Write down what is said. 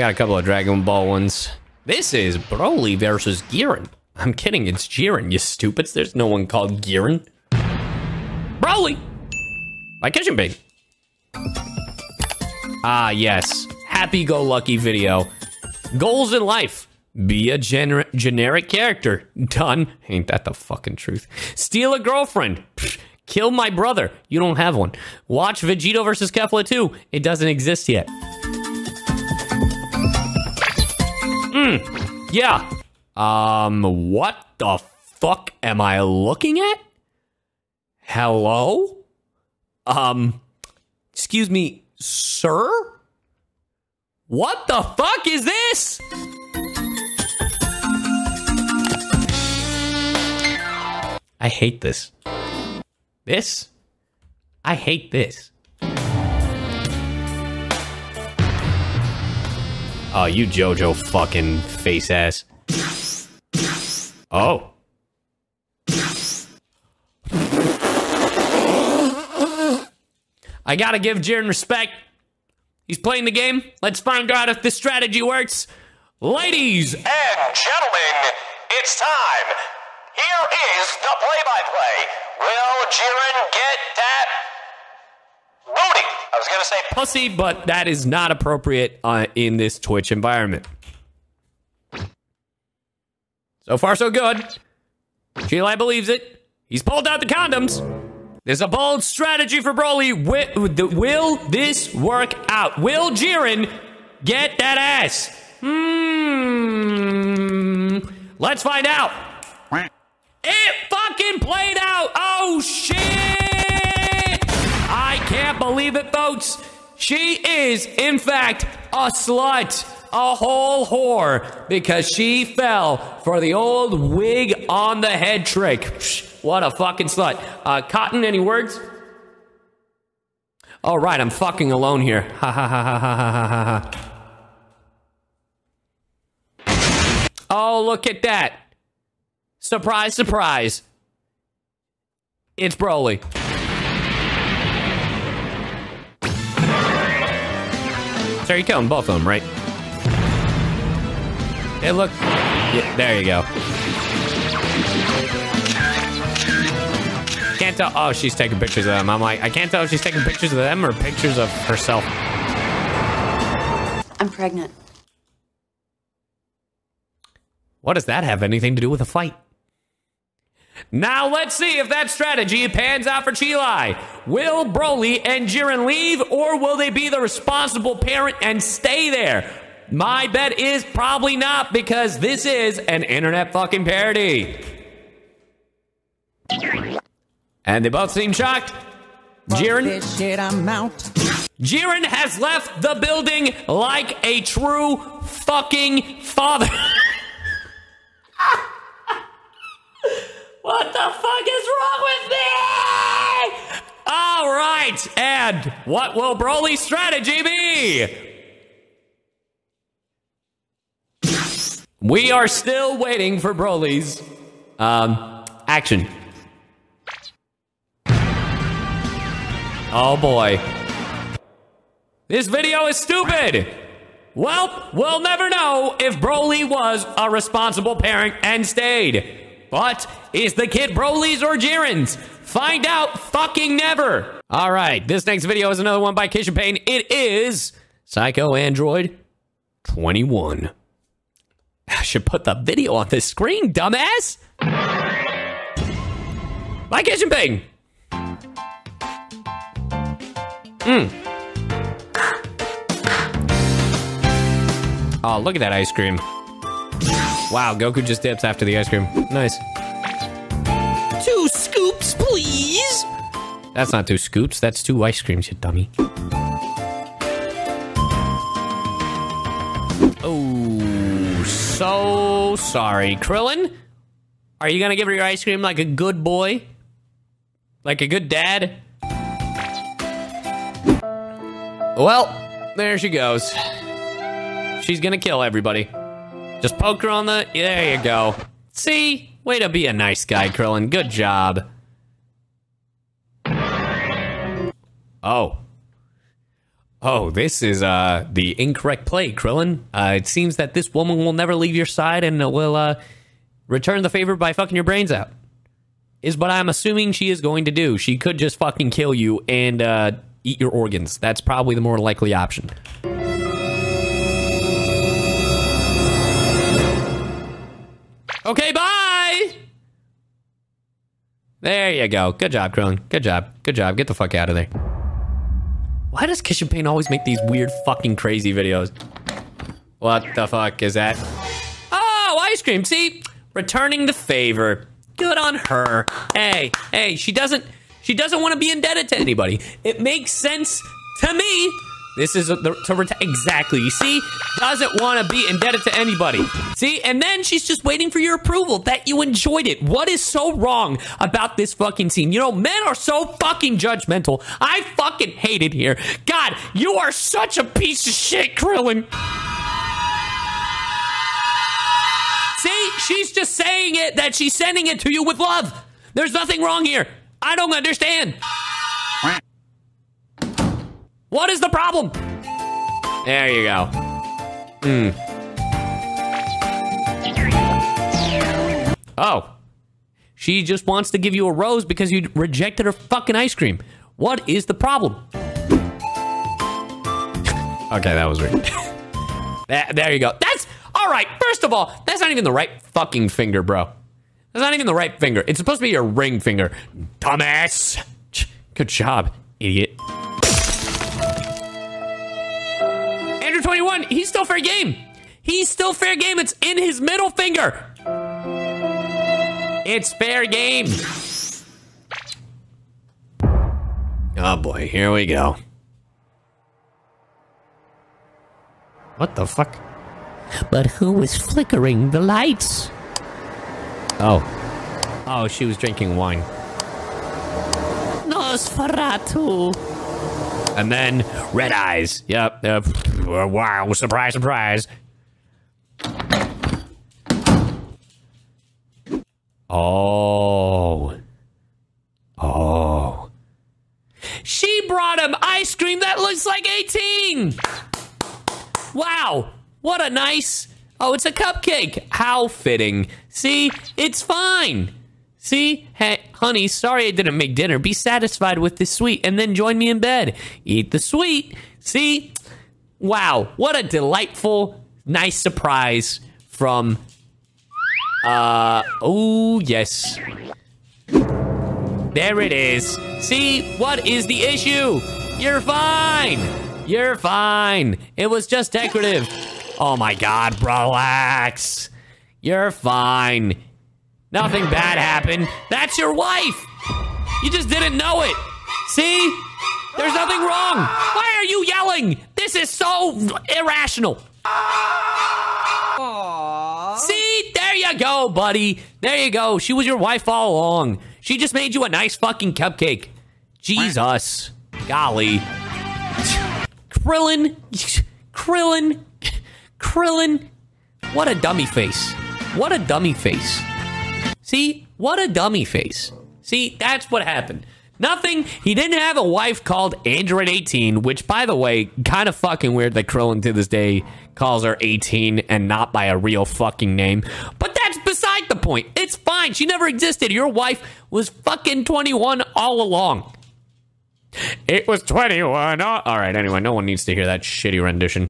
got a couple of Dragon Ball ones. This is Broly versus Giran. I'm kidding, it's Jiren, you stupids. There's no one called Giran. Broly! My kitchen big. Ah, yes. Happy-go-lucky video. Goals in life. Be a gener generic character. Done. Ain't that the fucking truth? Steal a girlfriend. Kill my brother. You don't have one. Watch Vegito versus Kefla 2. It doesn't exist yet. Hmm. Yeah. Um, what the fuck am I looking at? Hello? Um, excuse me, sir? What the fuck is this? I hate this. This? I hate this. Oh, you JoJo fucking face ass. Oh. I gotta give Jiren respect. He's playing the game. Let's find out if this strategy works. Ladies And gentlemen, it's time. Here is the play-by-play. Will Jiren get that I was gonna say pussy, but that is not appropriate uh, in this Twitch environment. So far, so good. Chilai believes it. He's pulled out the condoms. There's a bold strategy for Broly. Will, will this work out? Will Jiren get that ass? Hmm. Let's find out. It fucking played out. Believe folks. She is, in fact, a slut, a whole whore, because she fell for the old wig on the head trick. Psh, What a fucking slut. Uh, Cotton, any words? All right, I'm fucking alone here. Ha ha ha ha ha ha ha ha. Oh, look at that. Surprise, surprise. It's Broly. So you're killing both of them, right? Hey, look. Yeah, there you go. Can't tell. Oh, she's taking pictures of them. I'm like, I can't tell if she's taking pictures of them or pictures of herself. I'm pregnant. What does that have anything to do with a fight? Now let's see if that strategy pans out for Chilai. Will Broly and Jiren leave, or will they be the responsible parent and stay there? My bet is probably not, because this is an internet fucking parody. And they both seem shocked. Jiren, shit. Jiren has left the building like a true fucking father. what the fuck is wrong with me? All right, and what will Broly's strategy be? We are still waiting for Broly's um action. Oh boy. This video is stupid. Well, we'll never know if Broly was a responsible parent and stayed. But is the kid Broly's or Jiren's? Find out fucking never. All right, this next video is another one by Kishin Pain. It is Psycho Android 21. I should put the video on the screen, dumbass. By Kishin Pain. Hmm. Oh, look at that ice cream. Wow, Goku just dips after the ice cream. Nice. Two scoops, please. That's not two scoops. That's two ice creams, you dummy. Oh, so sorry. Krillin, are you gonna give her your ice cream like a good boy? Like a good dad? Well, there she goes. She's gonna kill everybody. Just poke her on the. There you go. See? Way to be a nice guy, Krillin. Good job. Oh. Oh, this is uh, the incorrect play, Krillin. Uh, it seems that this woman will never leave your side and will uh, return the favor by fucking your brains out. Is what I'm assuming she is going to do. She could just fucking kill you and uh, eat your organs. That's probably the more likely option. Okay, bye! There you go. Good job, Krillin. Good job. Good job. Get the fuck out of there. Why does Kishin Pain always make these weird fucking crazy videos? What the fuck is that? Oh, ice cream. See? Returning the favor. Good on her. Hey, hey, she doesn't she doesn't want to be indebted to anybody. It makes sense to me. This is the, to exactly. You see, doesn't want to be indebted to anybody. See, and then she's just waiting for your approval that you enjoyed it. What is so wrong about this fucking scene? You know, men are so fucking judgmental. I fucking hate it here. God, you are such a piece of shit, Krillin. See, she's just saying it that she's sending it to you with love. There's nothing wrong here. I don't understand. What is the problem? There you go. Hmm. Oh. She just wants to give you a rose because you rejected her fucking ice cream. What is the problem? okay, that was weird. there, you go. That's all right. First of all, that's not even the right fucking finger, bro. That's not even the right finger. It's supposed to be your ring finger. Dumbass. Good job, idiot. 21, he's still fair game. He's still fair game. It's in his middle finger. It's fair game. Oh boy, here we go. What the fuck? But who was flickering the lights? Oh. Oh, she was drinking wine. Nosferatu. And then red eyes. Yep. yep. Wow. Surprise, surprise. Oh. Oh. She brought him ice cream that looks like 18. Wow. What a nice. Oh, it's a cupcake. How fitting. See, it's fine. See, hey, honey, sorry I didn't make dinner. Be satisfied with the sweet and then join me in bed. Eat the sweet. See, wow, what a delightful, nice surprise from. Uh, oh, yes. There it is. See, what is the issue? You're fine. You're fine. It was just decorative. Oh my god, relax. You're fine. Nothing bad happened. That's your wife. You just didn't know it. See? There's nothing wrong. Why are you yelling? This is so irrational. See? There you go, buddy. There you go. She was your wife all along. She just made you a nice fucking cupcake. Jesus. Golly. Krillin. Krillin. Krillin. What a dummy face. What a dummy face. See? What a dummy face. See? That's what happened. Nothing. He didn't have a wife called Android 18, which, by the way, kind of fucking weird that Krillin to this day calls her 18 and not by a real fucking name. But that's beside the point. It's fine. She never existed. Your wife was fucking 21 all along. It was 21. All right, anyway, no one needs to hear that shitty rendition.